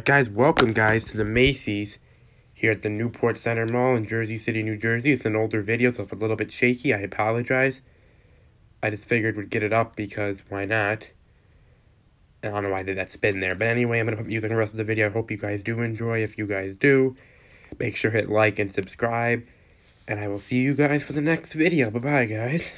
Alright guys, welcome guys to the Macy's here at the Newport Center Mall in Jersey City, New Jersey. It's an older video, so it's a little bit shaky. I apologize. I just figured we'd get it up because why not? I don't know why I did that spin there. But anyway, I'm going to put music in the rest of the video. I hope you guys do enjoy. If you guys do, make sure hit like and subscribe. And I will see you guys for the next video. Bye-bye, guys.